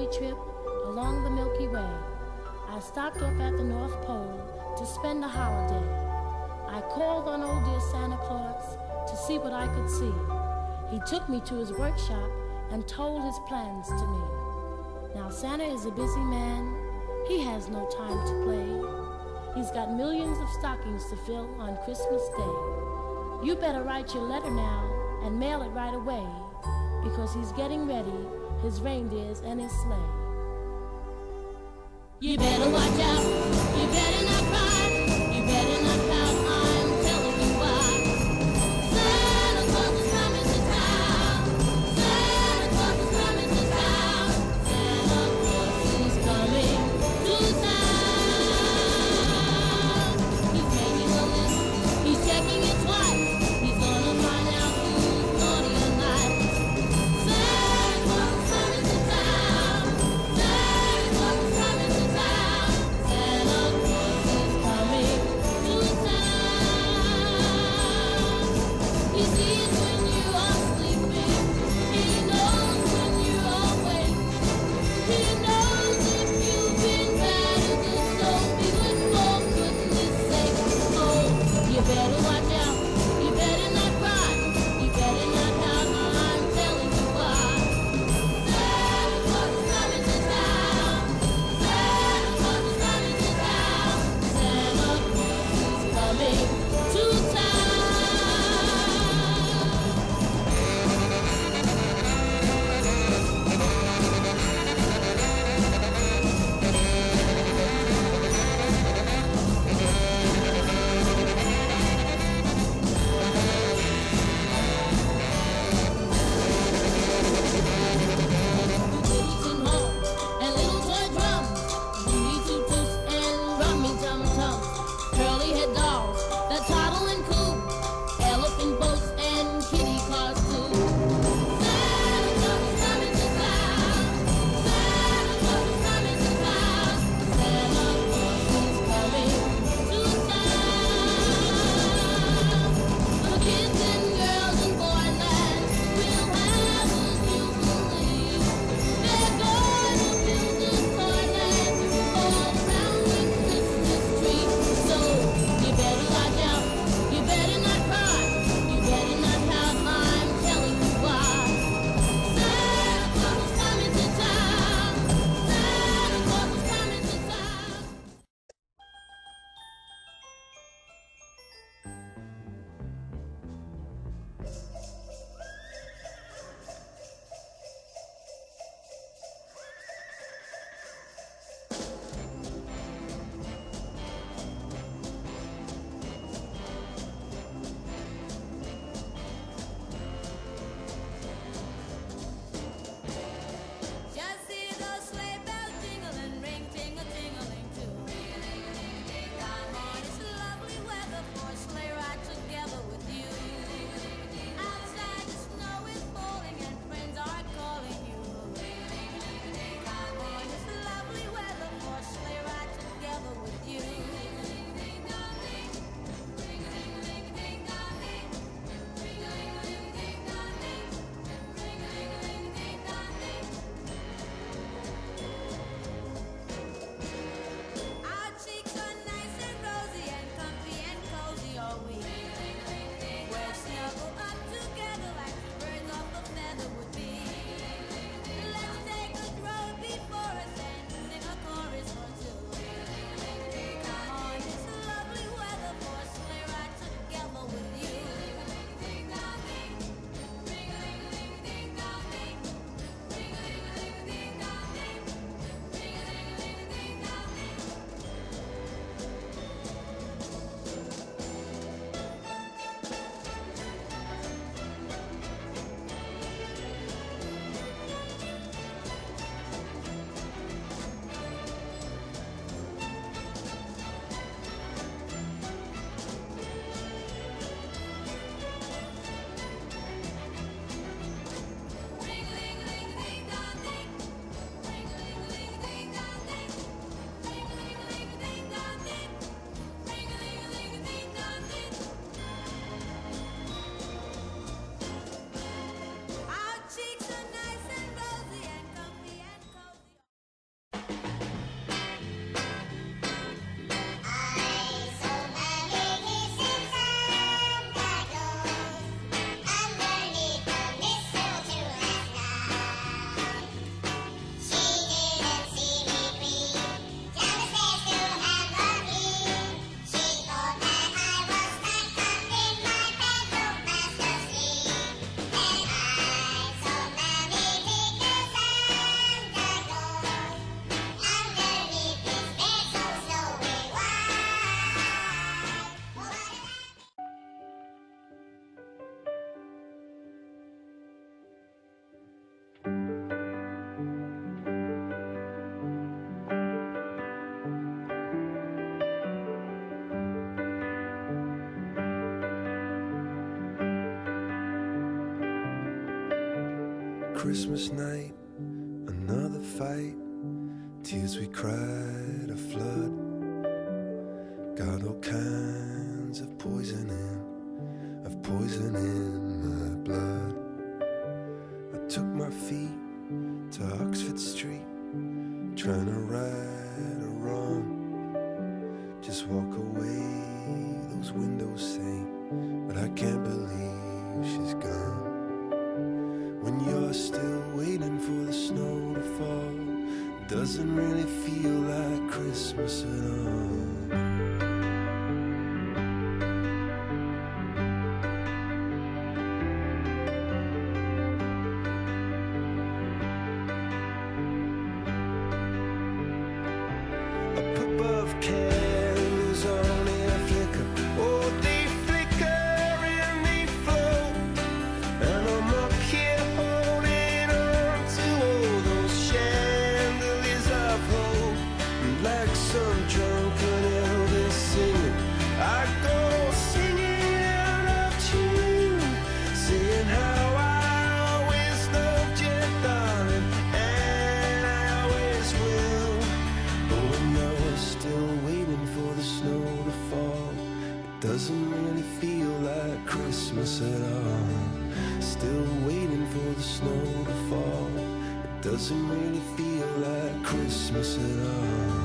lovely trip along the Milky Way. I stopped off at the North Pole to spend a holiday. I called on old dear Santa Claus to see what I could see. He took me to his workshop and told his plans to me. Now, Santa is a busy man. He has no time to play. He's got millions of stockings to fill on Christmas Day. You better write your letter now and mail it right away because he's getting ready, his reindeers and his sleigh. You better watch out. You better not cry. Christmas night, another fight. Tears we cried, a flood. Got all kinds of poison in, of poison in my blood. I took my feet to Oxford Street, trying to right a wrong. Just walk away, those windows say, but I can't believe she's gone. Doesn't really feel like Christmas at all. Doesn't really feel like Christmas at all.